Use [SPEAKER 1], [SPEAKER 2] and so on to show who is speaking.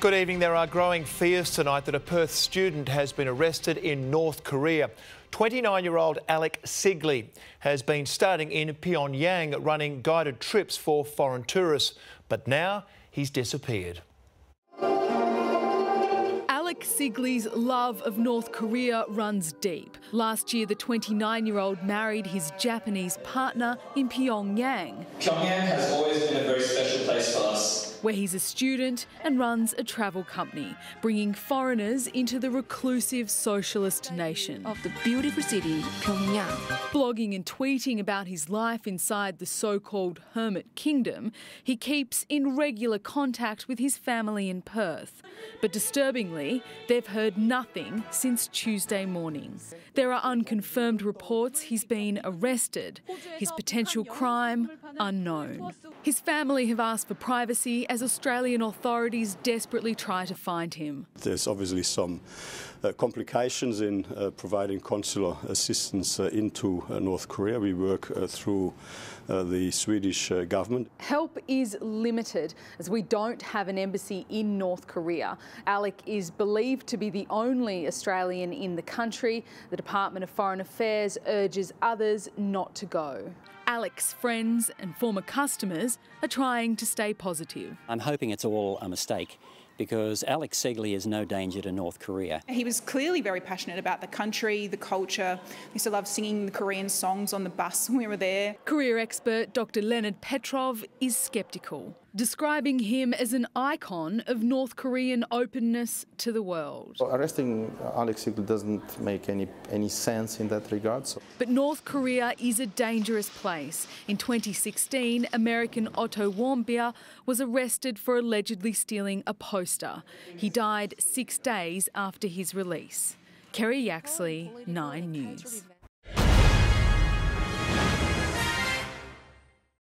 [SPEAKER 1] Good evening. There are growing fears tonight that a Perth student has been arrested in North Korea. 29 year old Alek Sigley has been studying in Pyongyang running guided trips for foreign tourists, but now he's disappeared.
[SPEAKER 2] Alek Sigley's love of North Korea runs deep. Last year, the 29 year old married his Japanese partner in Pyongyang.
[SPEAKER 3] Pyongyang has always been a very special place for us
[SPEAKER 2] where he's a student and runs a travel company, bringing foreigners into the reclusive socialist nation.
[SPEAKER 4] Of the beautiful city, Pyongyang.
[SPEAKER 2] Blogging and tweeting about his life inside the so called Hermit Kingdom, he keeps in regular contact with his family in Perth. But disturbingly, they've heard nothing since Tuesday morning. There are unconfirmed reports he's been arrested, his potential crime unknown. His family have asked for privacy as Australian authorities desperately try to find him.
[SPEAKER 5] There's obviously some uh, complications in uh, providing consular assistance uh, into uh, North Korea. We work uh, through uh, the Swedish government.
[SPEAKER 2] Help is limited as we don't have an embassy in North Korea. Alek is believed to be the only Australian in the country. The Department of Foreign Affairs urges others not to go. Alek's friends and former customers are trying to stay positive.
[SPEAKER 6] I'm hoping it's all a mistake because Alek Sigley is no danger to North Korea.
[SPEAKER 7] He was clearly very passionate about the country, the culture. He used to love singing the Korean songs on the bus when we were there.
[SPEAKER 2] Korea expert Dr. Leonid Petrov is sceptical describing him as an icon of North Korean openness to the world.
[SPEAKER 8] Well, arresting Alek Sigley doesn't make any, any sense in that regard. So.
[SPEAKER 2] But North Korea is a dangerous place. In 2016, American Otto Warmbier was arrested for allegedly stealing a He died six days after his release. Kerry Yaxley, 9 News.